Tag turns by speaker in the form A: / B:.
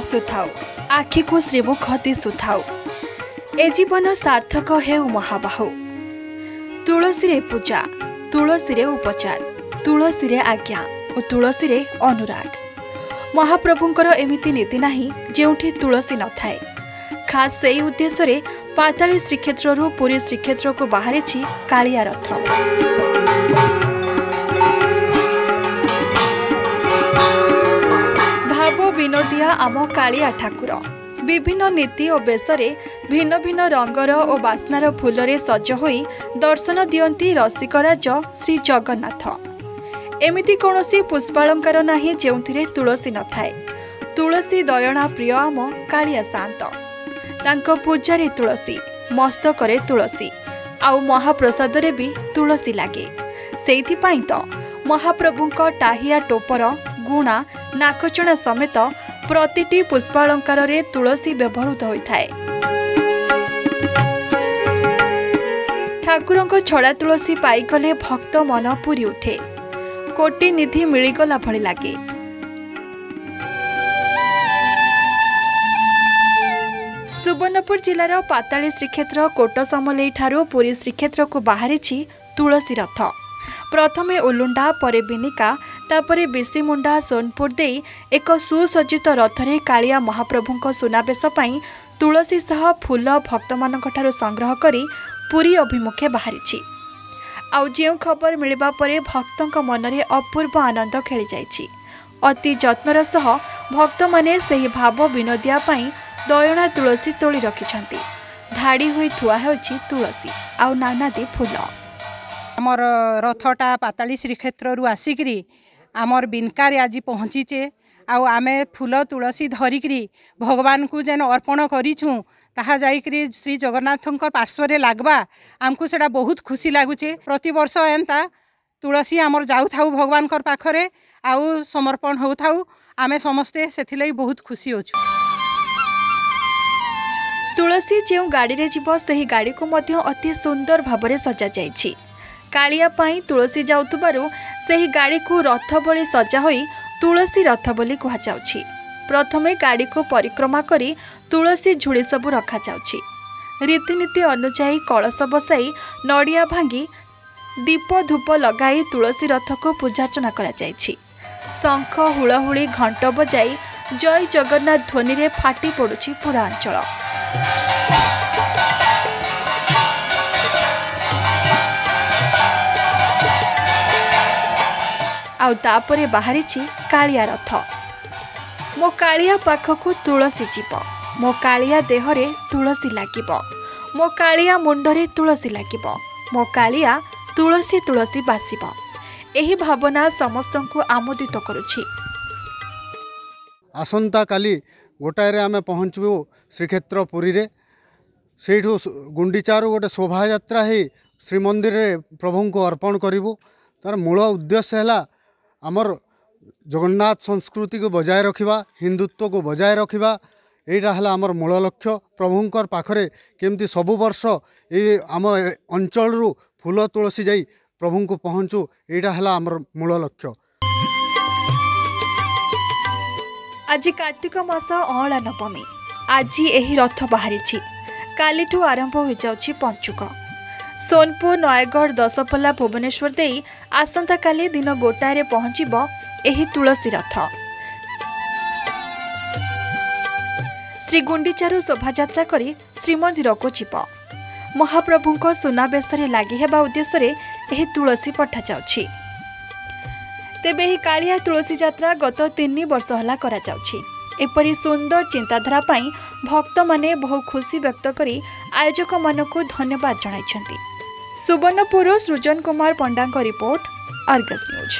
A: ଆସୁଥାଉ ଆଖିକୁ ଶ୍ରୀମୁଖ ଦିଶୁଥାଉ ଏ ଜୀବନ ସାର୍ଥକ ହେଉ ମହାବାହୁ। ତୁଳସୀରେ ପୂଜା ତୁଳସୀରେ ଉପଚାର ତୁଳସୀରେ ଆଜ୍ଞା ଓ ତୁଳସୀରେ ଅନୁରାଗ। ମହାପ୍ରଭୁଙ୍କର ଏମିତି ନୀତି ନାହିଁ ଯେଉଁଠି ତୁଳସୀ ନଥାଏ। ଖାସ୍ ସେଇ ଉଦ୍ଦେଶ୍ୟରେ ପାତାଳୀ ଶ୍ରୀକ୍ଷେତ୍ରରୁ ପୁରୀ ଶ୍ରୀକ୍ଷେତ୍ରକୁ ବାହାରିଛି କାଳିଆ ରଥ। ବିନୋଦିଆ ଆମ କାଳିଆ ଠାକୁର। ବିଭିନ୍ନ ନୀତି ଓ ବେଶରେ ଭିନ୍ନ ଭିନ୍ନ ରଙ୍ଗର ଓ ବାସ୍ନାର ଫୁଲରେ ସଜ ହୋଇ ଦର୍ଶନ ଦିଅନ୍ତି ରସିକରାଜ ଶ୍ରୀ ଜଗନ୍ନାଥ। ଏମିତି କୌଣସି ପୁଷ୍ପାଳଙ୍କାର ନାହିଁ ଯେଉଁଥିରେ ତୁଳସୀ ନଥାଏ। ତୁଳସୀ ଦୟଣା ପ୍ରିୟ ଆମ କାଳିଆ ସାନ୍ତ ତାଙ୍କ ପୂଜାରେ ତୁଳସୀ ମସ୍ତକରେ ତୁଳସୀ ଆଉ ମହାପ୍ରସାଦରେ ବି ତୁଳସୀ ଲାଗେ। ସେଇଥିପାଇଁ ତ ମହାପ୍ରଭୁଙ୍କ ଟାହିଆ ଟୋପର ଗୁଣା ନାକଚଣା ସମେତ ପ୍ରତିଟି ପୁଷ୍ପାଳଙ୍କାରରେ ତୁଳସୀ ବ୍ୟବହୃତ ହୋଇଥାଏ। ଠାକୁରଙ୍କ ଛଡ଼ା ତୁଳସୀ ପାଇଗଲେ ଭକ୍ତ ମନ ପୁରି ଉଠେ। କୋଟି ନିଧି ମିଳିଗଲା ଭଳି ଲାଗେ। ସୁବର୍ଣ୍ଣପୁର ଜିଲ୍ଲାର ପାତାଳୀ ଶ୍ରୀକ୍ଷେତ୍ର କୋଟ ସମଲେଇଠାରୁ ପୁରୀ ଶ୍ରୀକ୍ଷେତ୍ରକୁ ବାହାରିଛି ତୁଳସୀ ରଥ। ପ୍ରଥମେ ଉଲୁଣ୍ଡା ପରେ ବିନିକା ତାପରେ ବିଶିମୁଣ୍ଡା ସୋନପୁର ଦେଇ ଏକ ସୁସଜ୍ଜିତ ରଥରେ କାଳିଆ ମହାପ୍ରଭୁଙ୍କ ସୁନାବେଶ ପାଇଁ ତୁଳସୀ ସହ ଫୁଲ ଭକ୍ତମାନଙ୍କଠାରୁ ସଂଗ୍ରହ କରି ପୁରୀ ଅଭିମୁଖେ ବାହାରିଛି। ଆଉ ଯେଉଁ ଖବର ମିଳିବା ପରେ ଭକ୍ତଙ୍କ ମନରେ ଅପୂର୍ବ ଆନନ୍ଦ ଖେଳିଯାଇଛି। ଅତି ଯତ୍ନର ସହ ଭକ୍ତମାନେ ସେହି ଭାବ ବିନୋଦିଆ ପାଇଁ ଦୟଣା ତୁଳସୀ ତୋଳି ରଖିଛନ୍ତି। ଧାଡ଼ି ହୋଇ ଥୁଆ ହେଉଛି ତୁଳସୀ ଆଉ ନାନାଦି ଫୁଲ।
B: ଆମର ରଥଟା ପାତାଳୀ ଶ୍ରୀକ୍ଷେତ୍ରରୁ ଆସିକିରି ଆମର ବିନକାରେ ଆଜି ପହଞ୍ଚିଛେ ଆଉ ଆମେ ଫୁଲ ତୁଳସୀ ଧରିକିରି ଭଗବାନଙ୍କୁ ଯେନ୍ ଅର୍ପଣ କରିଛୁଁ ତାହା ଯାଇକିରି ଶ୍ରୀ ଜଗନ୍ନାଥଙ୍କ ପାର୍ଶ୍ୱରେ ଲାଗ୍ବା ଆମକୁ ସେଇଟା ବହୁତ ଖୁସି ଲାଗୁଛେ ପ୍ରତିବର୍ଷ ଏନ୍ତା ତୁଳସୀ ଆମର ଯାଉଥାଉ ଭଗବାନଙ୍କର ପାଖରେ ଆଉ ସମର୍ପଣ ହେଉଥାଉ। ଆମେ ସମସ୍ତେ ସେଥିଲାଗି ବହୁତ ଖୁସି ଅଛୁ।
A: ତୁଳସୀ ଯେଉଁ ଗାଡ଼ିରେ ଯିବ ସେହି ଗାଡ଼ିକୁ ମଧ୍ୟ ଅତି ସୁନ୍ଦର ଭାବରେ ସଜାଯାଇଛି। କାଳିଆ ପାଇଁ ତୁଳସୀ ଯାଉଥିବାରୁ ସେହି ଗାଡ଼ିକୁ ରଥ ଭଳି ସଜା ହୋଇ ତୁଳସୀ ରଥ ବୋଲି କୁହାଯାଉଛି। ପ୍ରଥମେ ଗାଡ଼ିକୁ ପରିକ୍ରମା କରି ତୁଳସୀ ଝୁଳି ସବୁ ରଖାଯାଉଛି। ରୀତିନୀତି ଅନୁଯାୟୀ କଳସ ବସାଇ ନଡ଼ିଆ ଭାଙ୍ଗି ଦୀପ ଧୂପ ଲଗାଇ ତୁଳସୀ ରଥକୁ ପୂଜାର୍ଚ୍ଚନା କରାଯାଇଛି। ଶଙ୍ଖ ହୁଳହୁଳି ଘଣ୍ଟ ବଜାଇ ଜୟ ଜଗନ୍ନାଥ ଧ୍ୱନିରେ ଫାଟି ପଡ଼ୁଛି ପୁରା ଅଞ୍ଚଳ। ଆଉ ତାପରେ ବାହାରିଛି କାଳିଆ ରଥ। ମୋ କାଳିଆ ପାଖକୁ ତୁଳସୀ ଯିବ। ମୋ କାଳିଆ ଦେହରେ ତୁଳସୀ ଲାଗିବ। ମୋ କାଳିଆ ମୁଣ୍ଡରେ ତୁଳସୀ ଲାଗିବ। ମୋ କାଳିଆ ତୁଳସୀ ତୁଳସୀ ବାସିବ। ଏହି ଭାବନା ସମସ୍ତଙ୍କୁ ଆମୋଦିତ କରୁଛି।
C: ଆସନ୍ତାକାଲି ଗୋଟାଏରେ ଆମେ ପହଞ୍ଚିବୁ ଶ୍ରୀକ୍ଷେତ୍ର ପୁରୀରେ ସେଇଠୁ ଗୁଣ୍ଡିଚାରୁ ଗୋଟେ ଶୋଭାଯାତ୍ରା ହେଇ ଶ୍ରୀମନ୍ଦିରରେ ପ୍ରଭୁଙ୍କୁ ଅର୍ପଣ କରିବୁ। ତା'ର ମୂଳ ଉଦ୍ଦେଶ୍ୟ ହେଲା ଆମର ଜଗନ୍ନାଥ ସଂସ୍କୃତିକୁ ବଜାୟ ରଖିବା ହିନ୍ଦୁତ୍ୱକୁ ବଜାୟ ରଖିବା ଏଇଟା ହେଲା ଆମର ମୂଳ ଲକ୍ଷ୍ୟ। ପ୍ରଭୁଙ୍କର ପାଖରେ କେମିତି ସବୁ ବର୍ଷ ଏଇ ଆମ ଅଞ୍ଚଳରୁ ଫୁଲ ତୁଳସୀ ଯାଇ ପ୍ରଭୁଙ୍କୁ ପହଞ୍ଚୁ ଏଇଟା ହେଲା ଆମର ମୂଳ ଲକ୍ଷ୍ୟ।
A: ଆଜି କାର୍ତ୍ତିକ ମାସ ଅଁଳା ନବମୀ ଆଜି ଏହି ରଥ ବାହାରିଛି। କାଲିଠୁ ଆରମ୍ଭ ହୋଇଯାଉଛି ପଞ୍ଚୁକ। ସୋନପୁର ନୟାଗଡ଼ ଦଶପଲ୍ଲା ଭୁବନେଶ୍ୱର ଦେଇ ଆସନ୍ତାକାଲି ଦିନ ଗୋଟାଏରେ ପହଞ୍ଚିବ ଏହି ତୁଳସୀ ରଥ। ଶ୍ରୀଗୁଣ୍ଡିଚାରୁ ଶୋଭାଯାତ୍ରା କରି ଶ୍ରୀମନ୍ଦିରକୁ ଯିବ। ମହାପ୍ରଭୁଙ୍କ ସୁନାବେଶରେ ଲାଗି ହେବା ଉଦ୍ଦେଶ୍ୟରେ ଏହି ତୁଳସୀ ପଠାଯାଉଛି। ତେବେ ଏହି କାଳିଆ ତୁଳସୀ ଯାତ୍ରା ଗତ ତିନି ବର୍ଷ ହେଲା କରାଯାଉଛି। ଏପରି ସୁନ୍ଦର ଚିନ୍ତାଧାରା ପାଇଁ ଭକ୍ତମାନେ ବହୁ ଖୁସି ବ୍ୟକ୍ତ କରି ଆୟୋଜକମାନଙ୍କୁ ଧନ୍ୟବାଦ ଜଣାଇଛନ୍ତି। ସୁବର୍ଣ୍ଣପୁରରୁ ସୃଜନ କୁମାର ପଣ୍ଡାଙ୍କ ରିପୋର୍ଟ ଅର୍ଗସ୍ ନ୍ୟୁଜ୍